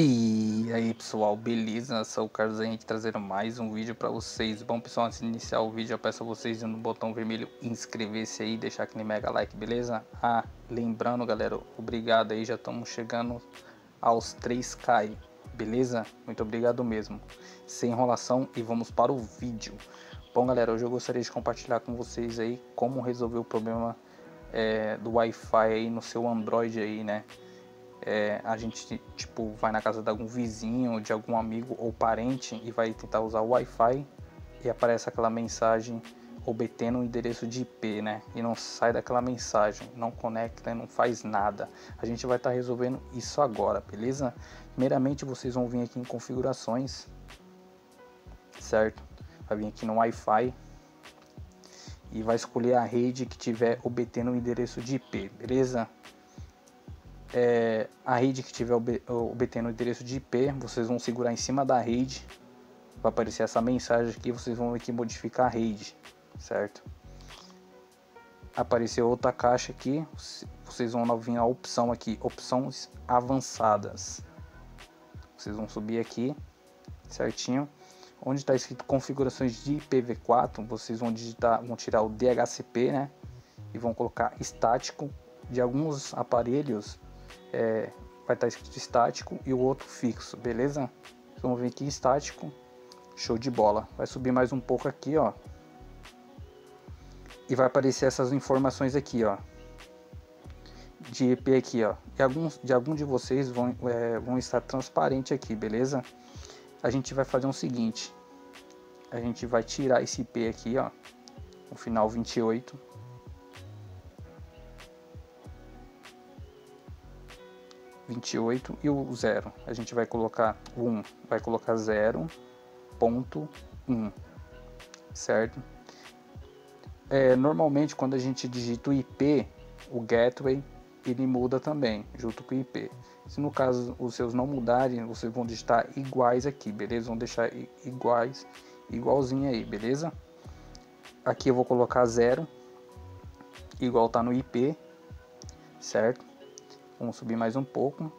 E aí pessoal, beleza? Sou o Carlos Henrique trazendo mais um vídeo para vocês. Bom pessoal, antes de iniciar o vídeo eu peço a vocês no botão vermelho inscrever-se aí, deixar aquele mega like, beleza? Ah, lembrando galera, obrigado aí, já estamos chegando aos 3k, beleza? Muito obrigado mesmo. Sem enrolação e vamos para o vídeo. Bom galera, hoje eu gostaria de compartilhar com vocês aí como resolver o problema é, do Wi-Fi aí no seu Android aí, né? É, a gente tipo vai na casa de algum vizinho, de algum amigo ou parente e vai tentar usar o Wi-Fi e aparece aquela mensagem obtendo um endereço de IP, né? E não sai daquela mensagem, não conecta, não faz nada. A gente vai estar tá resolvendo isso agora, beleza? Primeiramente vocês vão vir aqui em configurações, certo? Vai vir aqui no Wi-Fi e vai escolher a rede que tiver obtendo o endereço de IP, beleza? É, a rede que tiver obtendo o endereço de IP, vocês vão segurar em cima da rede, vai aparecer essa mensagem aqui, vocês vão aqui modificar a rede, certo? Apareceu outra caixa aqui, vocês vão vir a opção aqui, opções avançadas. Vocês vão subir aqui, certinho. Onde está escrito configurações de IPv4, vocês vão digitar, vão tirar o DHCP, né? E vão colocar estático de alguns aparelhos é, vai estar escrito estático e o outro fixo, beleza? Vamos ver aqui estático, show de bola. Vai subir mais um pouco aqui, ó. E vai aparecer essas informações aqui, ó. De EP aqui, ó. E alguns de algum de vocês vão, é, vão estar transparente aqui, beleza? A gente vai fazer o um seguinte. A gente vai tirar esse IP aqui, ó. O final 28 28 e o 0. A gente vai colocar 1, vai colocar 0.1, certo? É, normalmente quando a gente digita o IP, o gateway ele muda também, junto com o IP. Se no caso os seus não mudarem, vocês vão digitar iguais aqui, beleza? Vão deixar iguais, igualzinho aí, beleza? Aqui eu vou colocar 0, igual tá no IP, certo? Vamos subir mais um pouco.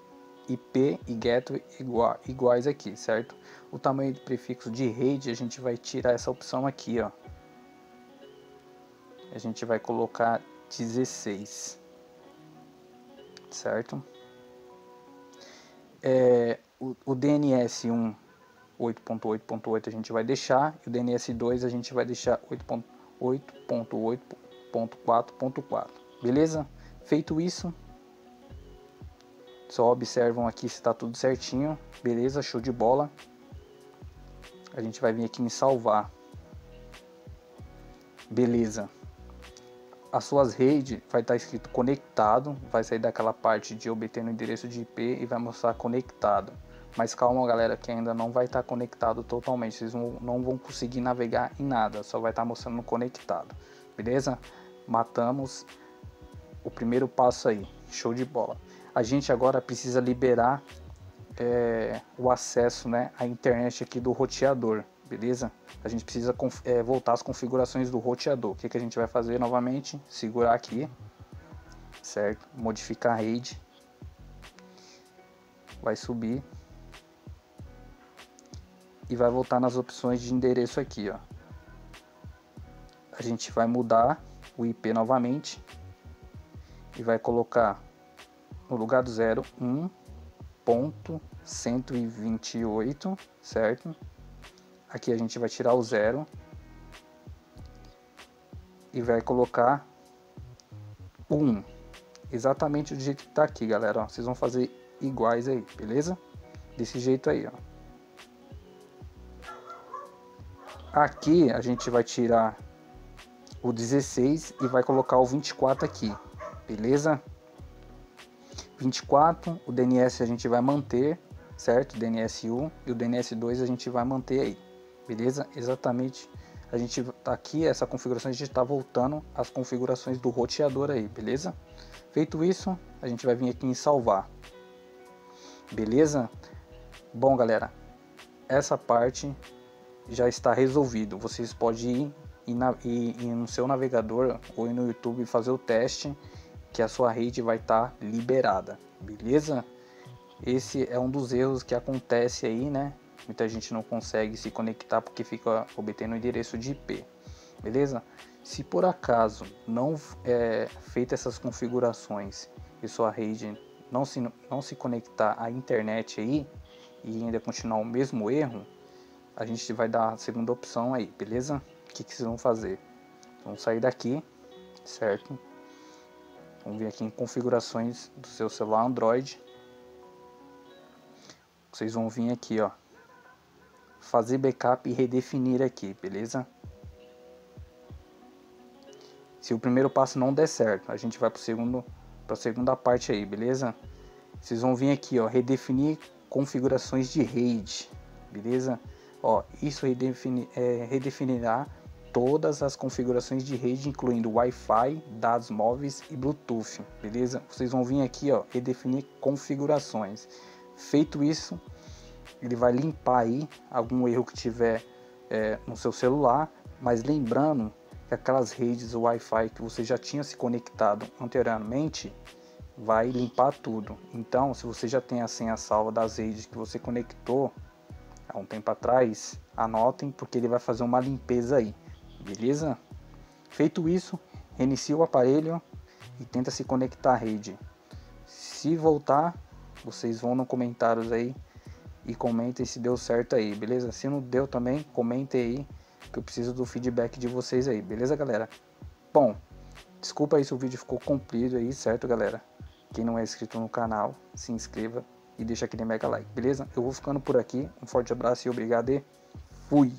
IP e gateway igual, iguais aqui, certo? O tamanho do prefixo de rede a gente vai tirar essa opção aqui, ó. A gente vai colocar 16, certo? É, o, o DNS 1 8.8.8 a gente vai deixar e o DNS 2 a gente vai deixar 8.8.8.4.4, beleza? Feito isso, só observam aqui se está tudo certinho. Beleza, show de bola. A gente vai vir aqui em salvar. Beleza. As suas redes vai estar tá escrito conectado, vai sair daquela parte de obter no endereço de IP e vai mostrar conectado. Mas calma galera, que ainda não vai estar tá conectado totalmente, vocês não, vão conseguir navegar em nada, só vai estar tá mostrando conectado. Beleza? Matamos o primeiro passo aí, show de bola a gente agora precisa liberar é, o acesso né, à internet aqui do roteador, beleza? A gente precisa é, voltar às configurações do roteador. O que, que a gente vai fazer novamente? Segurar aqui, certo? Modificar a rede. Vai subir. E vai voltar nas opções de endereço aqui, ó. A gente vai mudar o IP novamente. E vai colocar no lugar do zero 1.128, certo? Aqui a gente vai tirar o zero e vai colocar 1. Exatamente do jeito que tá aqui, galera. Ó, vocês vão fazer iguais aí, beleza? Desse jeito aí, ó. Aqui a gente vai tirar o 16 e vai colocar o 24 aqui, beleza? 24, o DNS a gente vai manter, certo? DNS1 e o DNS2 a gente vai manter aí, beleza? Exatamente, a gente tá aqui, essa configuração a gente está voltando às configurações do roteador aí, beleza? Feito isso, a gente vai vir aqui em salvar, beleza? Bom, galera, essa parte já está resolvido. Vocês podem ir, ir, ir no seu navegador ou ir no YouTube fazer o teste que a sua rede vai estar tá liberada, beleza? esse é um dos erros que acontece aí, né? Muita gente não consegue se conectar porque fica obtendo o endereço de IP, beleza? Se por acaso não é feita essas configurações e sua rede não se, não se conectar à internet aí e ainda continuar o mesmo erro, a gente vai dar a segunda opção aí, beleza? O que, que vocês vão fazer? Vamos sair daqui, certo? Vamos vir aqui em configurações do seu celular Android. Vocês vão vir aqui, ó. Fazer backup e redefinir aqui, beleza? Se o primeiro passo não der certo, a gente vai para segundo a segunda parte aí, beleza? Vocês vão vir aqui, ó, redefinir configurações de rede, beleza? Ó, isso redefini, é, redefinirá todas as configurações de rede, incluindo Wi-Fi, dados móveis e Bluetooth, beleza? Vocês vão vir aqui, ó, redefinir configurações. Feito isso, ele vai limpar aí algum erro que tiver é, no seu celular, mas lembrando que aquelas redes Wi-Fi que você já tinha se conectado anteriormente vai limpar tudo. Então, se você já tem a senha salva das redes que você conectou há um tempo atrás, anotem porque ele vai fazer uma limpeza aí, beleza? Feito isso, reinicie o aparelho e tenta se conectar à rede. Se voltar, vocês vão no comentários aí e comentem se deu certo aí, beleza? Se não deu também, comentem aí que eu preciso do feedback de vocês aí, beleza, galera? Bom, desculpa aí se o vídeo ficou comprido aí, certo, galera? Quem não é inscrito no canal, se inscreva e deixa aquele mega like, beleza? Eu vou ficando por aqui. Um forte abraço e obrigado e fui!